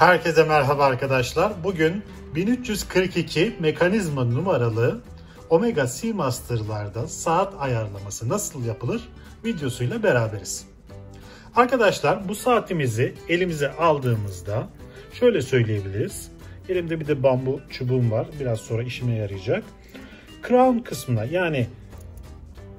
Herkese merhaba arkadaşlar. Bugün 1342 mekanizma numaralı Omega Seamaster'larda saat ayarlaması nasıl yapılır videosuyla beraberiz. Arkadaşlar bu saatimizi elimize aldığımızda şöyle söyleyebiliriz. Elimde bir de bambu çubuğum var. Biraz sonra işime yarayacak. Crown kısmına yani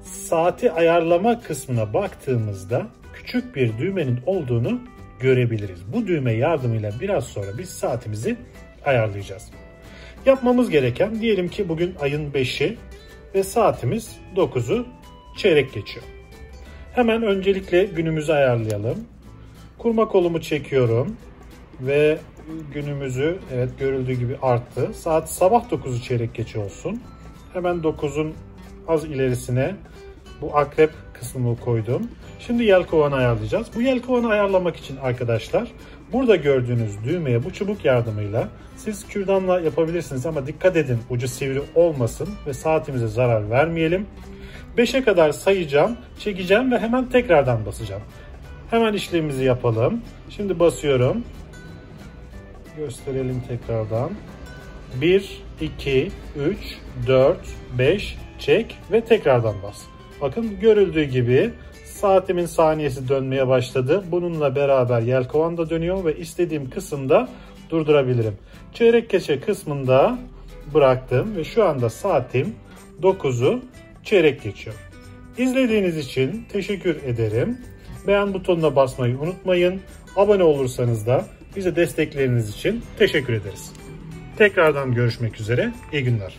saati ayarlama kısmına baktığımızda küçük bir düğmenin olduğunu görebiliriz. Bu düğme yardımıyla biraz sonra biz saatimizi ayarlayacağız. Yapmamız gereken diyelim ki bugün ayın 5'i ve saatimiz 9'u çeyrek geçiyor. Hemen öncelikle günümüzü ayarlayalım. Kurma kolumu çekiyorum ve günümüzü evet görüldüğü gibi arttı. Saat sabah 9'u çeyrek geçe olsun. Hemen 9'un az ilerisine bu akrep kısmını koydum. Şimdi yelkovanı ayarlayacağız. Bu yelkovanı ayarlamak için arkadaşlar burada gördüğünüz düğmeye bu çubuk yardımıyla siz kürdanla yapabilirsiniz ama dikkat edin ucu sivri olmasın ve saatimize zarar vermeyelim. 5'e kadar sayacağım, çekeceğim ve hemen tekrardan basacağım. Hemen işlemimizi yapalım. Şimdi basıyorum. Gösterelim tekrardan. 1, 2, 3, 4, 5 çek ve tekrardan bas. Bakın görüldüğü gibi saatimin saniyesi dönmeye başladı. Bununla beraber yelkovan da dönüyor ve istediğim kısımda durdurabilirim. Çeyrek keçe kısmında bıraktım ve şu anda saatim 9'u çeyrek geçiyor. İzlediğiniz için teşekkür ederim. Beğen butonuna basmayı unutmayın. Abone olursanız da bize destekleriniz için teşekkür ederiz. Tekrardan görüşmek üzere. İyi günler.